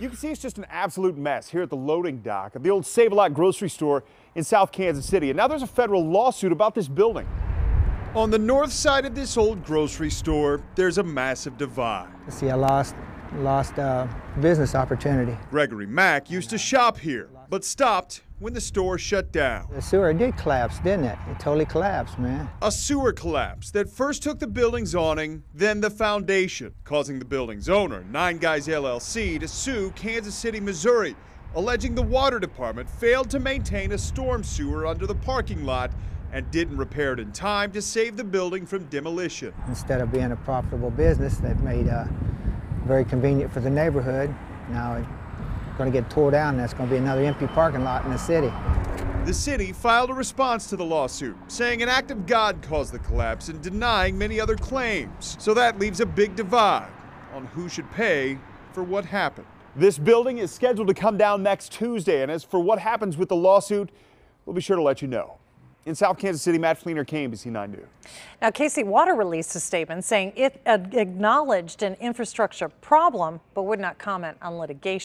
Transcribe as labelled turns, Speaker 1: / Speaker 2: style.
Speaker 1: You can see it's just an absolute mess here at the loading dock of the old Save a Lot grocery store in South Kansas City. And now there's a federal lawsuit about this building. On the north side of this old grocery store, there's a massive divide.
Speaker 2: See, I lost lost uh, business opportunity.
Speaker 1: Gregory Mack used to shop here, but stopped when the store shut down.
Speaker 2: The sewer did collapse, didn't it? It totally collapsed, man.
Speaker 1: A sewer collapse that first took the building's awning, then the foundation, causing the building's owner, Nine Guys LLC, to sue Kansas City, Missouri, alleging the water department failed to maintain a storm sewer under the parking lot and didn't repair it in time to save the building from demolition.
Speaker 2: Instead of being a profitable business that made uh, very convenient for the neighborhood, now it's going to get tore down. And that's going to be another empty parking lot in the city.
Speaker 1: The city filed a response to the lawsuit, saying an act of God caused the collapse and denying many other claims. So that leaves a big divide on who should pay for what happened. This building is scheduled to come down next Tuesday, and as for what happens with the lawsuit, we'll be sure to let you know. In South Kansas City, Matt Flener, KMBC 9 News.
Speaker 3: Now, KC Water released a statement saying it acknowledged an infrastructure problem, but would not comment on litigation.